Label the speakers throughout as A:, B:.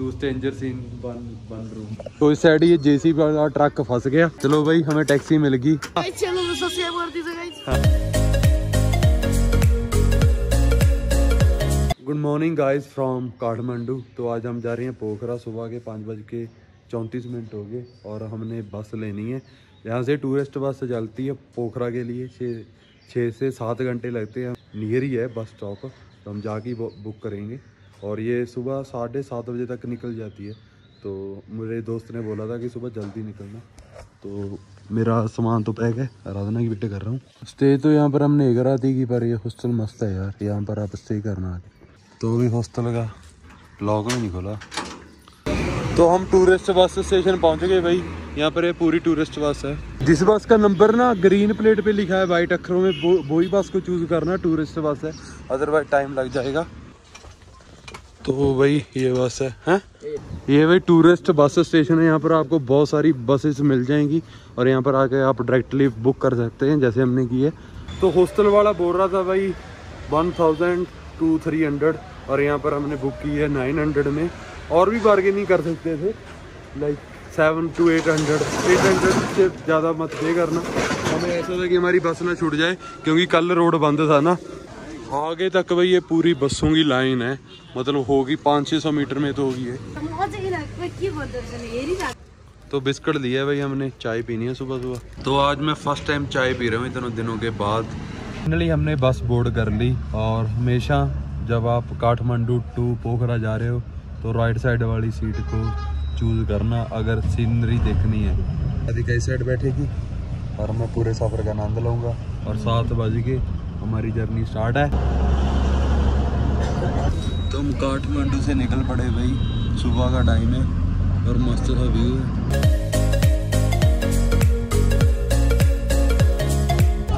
A: Two strangers in one one room तो इस side ये जेसी वाला ट्रक फंस गया। चलो भाई हमें टैक्सी मिल गई। Good morning guys from Kathmandu तो आज हम जा रहे हैं पोखरा सुबह के पाँच बज के चौंतीस मिनट हो गए और हमने बस लेनी है। यहाँ से टूरिस्ट बस चलती है पोखरा के लिए। छः छः से सात घंटे लगते हैं। नियर ही है बस स्टॉप तो हम जाके बुक करेंगे। और ये सुबह साढ़े सात बजे तक निकल जाती है। तो मेरे दोस्त ने बोला था कि सुबह जल्दी निकलना। तो मेरा सामान तो पैक है आराधना की बेटे कर रहा हूँ। स्टे तो यहाँ पर हमने एक रात ही की पर ये हॉस्टल मस्त है यार यहाँ पर आप स्टे करना आगे तो भी हॉस्टल का लॉक में नहीं खोला। तो हम टूरिस्ट बस स्टेशन पहुँच गए भाई। यहाँ पर ये पूरी टूरिस्ट बस है। जिस बस का नंबर ना ग्रीन प्लेट पे लिखा है वाइट अक्षरों में वो वही बस को चूज़ करना टूरिस्ट बस है। अदरवाइज़ टाइम लग जाएगा। तो भाई, ये बस है, हैं? ये भाई टूरिस्ट बस स्टेशन है, यहाँ पर आपको बहुत सारी बसेस मिल जाएँगी और यहाँ पर आके आप डायरेक्टली बुक कर सकते हैं, जैसे हमने की है। तो हॉस्टल वाला बोल रहा था भाई one thousand two three hundred और यहाँ पर हमने बुक की है नाइन हंड्रेड में। और भी बार्गेनिंग कर सकते थे like seven two eight hundred eight hundred से ज़्यादा मत पे करना। हमें ऐसा था कि हमारी बस ना छूट जाए, क्योंकि कल रोड बंद था ना। आगे तक भाई ये पूरी बसों की लाइन है। मतलब होगी पाँच छः सौ मीटर में तो होगी है तो बिस्किट लिया भाई हमने, चाय पीनी है सुबह सुबह। तो आज मैं फ़र्स्ट टाइम चाय पी रहा हूँ इतने दिनों के बाद। फाइनली हमने बस बोर्ड कर ली और हमेशा जब आप काठमांडू टू पोखरा जा रहे हो तो राइट साइड वाली सीट को चूज़ करना अगर सीनरी देखनी है। कई साइड बैठेगी और मैं पूरे सफ़र का आनंद लूँगा और सात बज के हमारी जर्नी स्टार्ट है। तुम काठमांडू से निकल पड़े भाई। सुबह का टाइम है और मस्त सा व्यू है।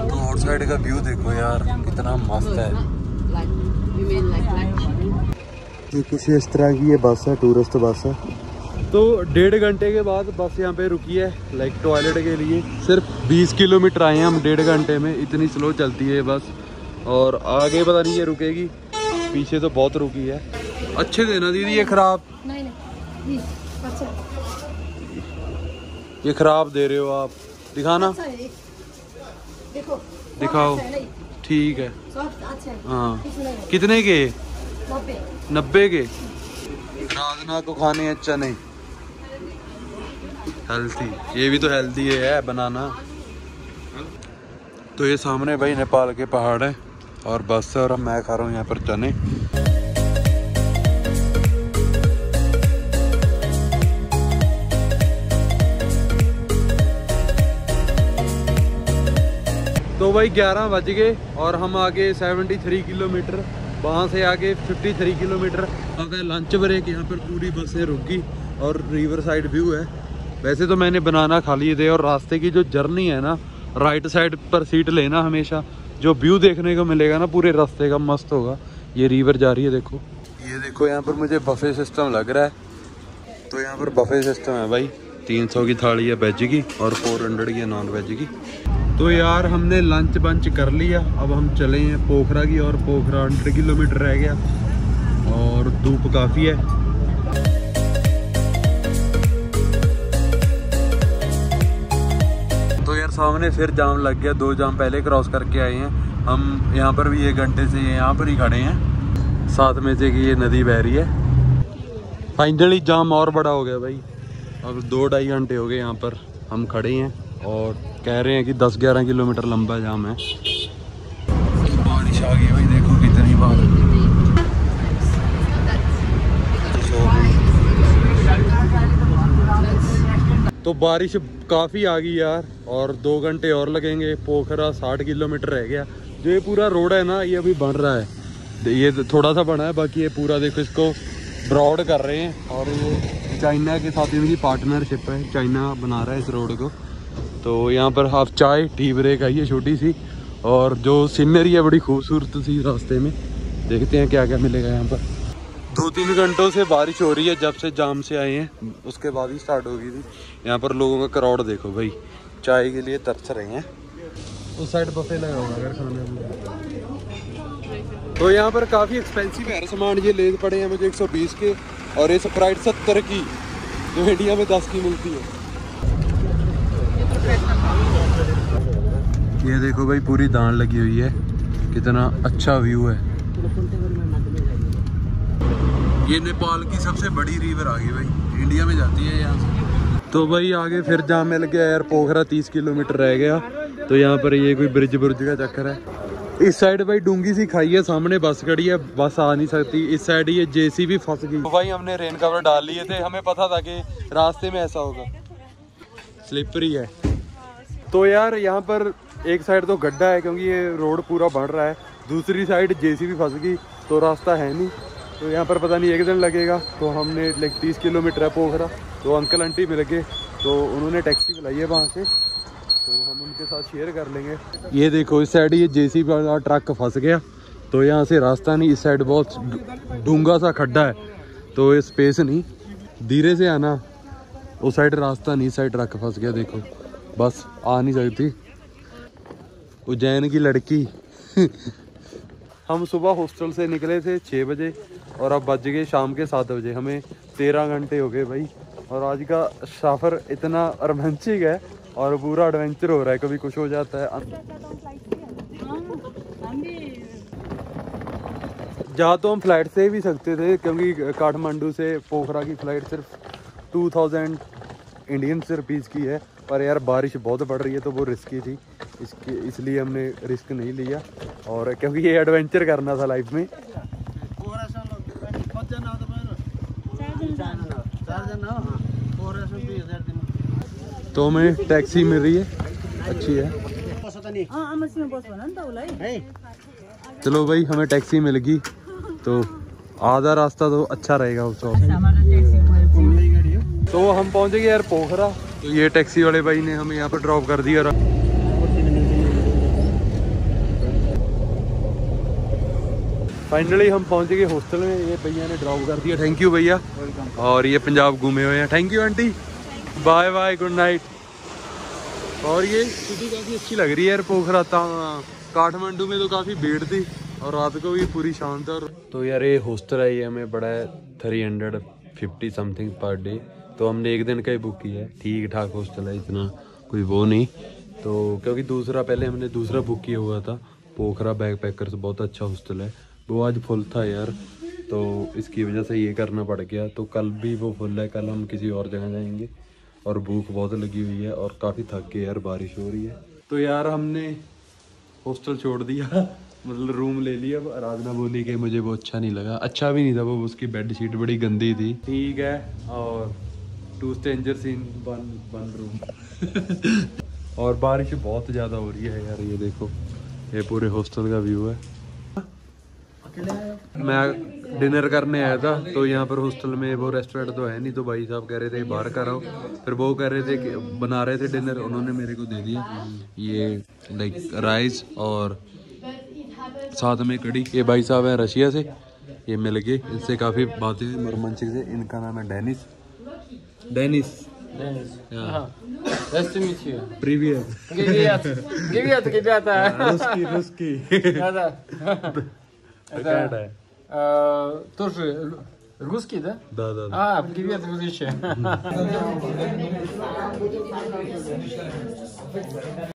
A: तो साइड का व्यू देखो यार कितना मस्त है। तो कुछ इस तरह की ये बस है टूरिस्ट बस है। तो डेढ़ घंटे के बाद बस यहाँ पे रुकी है लाइक टॉयलेट के लिए। सिर्फ़ 20 किलोमीटर आए हैं हम डेढ़ घंटे में इतनी स्लो चलती है बस। और आगे पता नहीं ये रुकेगी पीछे तो बहुत रुकी है। अच्छे देना दीदी ये खराब?
B: नहीं नहीं अच्छा।
A: ये खराब दे रहे हो आप। दिखाना?
B: अच्छा देखो
A: दिखाओ।
B: अच्छा है, नहीं,
A: ठीक है।
B: अच्छा हाँ। नहीं
A: कितने के
B: नब्बे।
A: नब्बे के? राजना को खाने हैं चने। हेल्थी ये भी तो हेल्थी है बनाना तो ये सामने भाई नेपाल के पहाड़ है और बस है और मैं खा रहा हूँ यहाँ पर चने. तो भाई 11 बज गए और हम आगे 73 किलोमीटर, वहाँ से आगे 53 किलोमीटर. अगर लंच ब्रेक यहाँ पर पूरी बसें रुक गई और रिवर साइड व्यू है. वैसे तो मैंने बनाना खा लिए थे और रास्ते की जो जर्नी है ना राइट साइड पर सीट लेना हमेशा, जो व्यू देखने को मिलेगा ना, पूरे रास्ते का मस्त होगा। ये रिवर जा रही है, देखो। ये देखो, यहाँ पर मुझे बफे सिस्टम लग रहा है। तो यहाँ पर बफे सिस्टम है भाई। 300 की थाली है वेज की, और 400 की है नॉन वेज की। तो यार, हमने लंच बंच कर लिया। अब हम चले हैं पोखरा की, और पोखरा हंड्रेड किलोमीटर रह गया। और धूप काफ़ी है। सामने फिर जाम लग गया, दो जाम पहले क्रॉस करके आए हैं। हम यहाँ पर भी एक घंटे से यहाँ पर ही खड़े हैं। साथ में से कि ये नदी बह रही है। फाइनली जाम और बड़ा हो गया भाई। अब दो ढाई घंटे हो गए यहाँ पर हम खड़े हैं और कह रहे हैं कि 10-11 किलोमीटर लंबा जाम है बारिश आ गई भाई देखो कितनी बार तो बारिश काफ़ी आ गई यार, और दो घंटे और लगेंगे, पोखरा साठ किलोमीटर रह गया। जो ये पूरा रोड है ना, ये अभी बन रहा है। ये थोड़ा सा बना है, बाकी ये पूरा देखो इसको ब्रॉड कर रहे हैं, और ये चाइना के साथ इनकी पार्टनरशिप है। चाइना बना रहा है इस रोड को। तो यहाँ पर हाफ़ चाय टी ब्रेक आई है छोटी सी, और जो सीनरी है बड़ी खूबसूरत सी रास्ते में। देखते हैं क्या क्या मिलेगा यहाँ पर। दो तीन घंटों से बारिश हो रही है जब से जाम से आए हैं। उसके बाद ही स्टार्ट हो गई थी। यहाँ पर लोगों का क्राउड देखो भाई। चाय के लिए तरस रहे हैं। उस साइड बफे लगा होगा अगर खाने तो यहाँ पर काफ़ी एक्सपेंसिव है सामान ये ले पड़े हैं मुझे 120 के और ये स्प्राइट सत्तर की जो इंडिया में दस की मिलती है। ये देखो भाई पूरी दान लगी हुई है। कितना अच्छा व्यू है। ये नेपाल की सबसे बड़ी रिवर आ गई भाई। इंडिया में जाती है यहाँ से। तो भाई आगे फिर जहाँ मिल गया यार पोखरा तीस किलोमीटर रह गया। तो यहाँ पर ये कोई ब्रिज ब्रुज का चक्कर है। इस साइड भाई डूँगी सी खाई है सामने बस खड़ी है बस आ नहीं सकती। इस साइड ये जेसी भी फंस गई। तो भाई हमने रेन कवर डाल लिए थे हमें पता था कि रास्ते में ऐसा होगा। स्लिपरी है। तो यार यहाँ पर एक साइड तो गड्ढा है क्योंकि ये रोड पूरा बढ़ रहा है। दूसरी साइड जेसी भी फंस गई तो रास्ता है नहीं। तो यहाँ पर पता नहीं एक दिन लगेगा। तो हमने लाइक तीस किलोमीटर है पोखरा। तो अंकल आंटी मिल गए। तो उन्होंने टैक्सी बुलाई है वहाँ से। तो हम उनके साथ शेयर कर लेंगे। ये देखो, इस साइड ये जेसी वाला ट्रक फंस गया। तो यहाँ से रास्ता नहीं, इस साइड बहुत डूँगा सा खड्डा है। तो ये स्पेस नहीं। धीरे से आना। उस साइड रास्ता नहीं साइड ट्रक फंस गया, देखो। बस आ नहीं सकती। उज्जैन की लड़की। हम सुबह हॉस्टल से निकले थे छः बजे। और अब बज गए शाम के सात बजे। हमें तेरह घंटे हो गए भाई। और आज का सफ़र इतना रोमांचिक है और पूरा एडवेंचर हो रहा है, कभी कुछ हो जाता है। जहाँ तो हम फ़्लाइट से भी सकते थे, क्योंकि काठमांडू से पोखरा की फ़्लाइट सिर्फ़ टू थाउज़ेंड इंडियन रुपीज़ की है। पर यार, बारिश बहुत बढ़ रही है तो वो रिस्की थी। इसके, इसलिए हमने रिस्क नहीं लिया। और क्योंकि ये एडवेंचर करना था लाइफ में। तो हमें टैक्सी मिल रही है। अच्छी है। चलो भाई हमें टैक्सी मिल गई तो आधा रास्ता तो अच्छा रहेगा उस तो हम पहुँच गए यार पोखरा। तो ये टैक्सी वाले भाई ने हमें यहाँ पर ड्रॉप कर दिया फाइनली हम पहुँच गए हॉस्टल में। ये भैया ने ड्रॉप कर दिया। थैंक यू भैया। और ये पंजाब घूमे हुए हैं। Thank you aunty bye bye good night और ये सिटी काफ़ी अच्छी लग रही है यार पोखरा काठमांडू में तो काफ़ी भीड़ थी और रात को भी पूरी शांत और तो यार ये हॉस्टल है, ये हमें पड़ा है three hundred fifty something per day तो हमने एक दिन का ही बुक किया है। ठीक ठाक हॉस्टल है, इतना कोई वो नहीं। तो क्योंकि दूसरा, पहले हमने दूसरा बुक किया हुआ था। पोखरा बैग पैकर बहुत अच्छा हॉस्टल है। वो आज फुल था यार। तो इसकी वजह से ये करना पड़ गया। तो कल भी वो फुल है। कल हम किसी और जगह जाएँगे। और भूख बहुत लगी हुई है और काफ़ी थक के यार। बारिश हो रही है। तो यार हमने हॉस्टल छोड़ दिया। मतलब रूम ले लिया। अब आराधना बोली कि मुझे वो अच्छा नहीं लगा। अच्छा भी नहीं था वो। उसकी बेड शीट बड़ी गंदी थी। ठीक है। और two stranger scene one one room और बारिश बहुत ज़्यादा हो रही है यार। ये देखो। ये पूरे हॉस्टल का व्यू है। मैं डिनर करने आया था तो यहाँ पर हॉस्टल में वो रेस्टोरेंट तो है नहीं तो भाई साहब कह रहे थे बाहर का रहो फिर वो कह रहे थे कि बना रहे थे डिनर उन्होंने मेरे को दे दिया। ये लाइक राइस और साथ में कड़ी ये भाई साहब हैं रशिया से ये मिल गए। इनसे काफ़ी बातें हैं मरमंचिक से इनका नाम है डेनिस। डेनिस।
C: Nice
A: Какая это?
C: э, Тоже русский, да?
A: Да, да, да.
C: А, привет, дружище.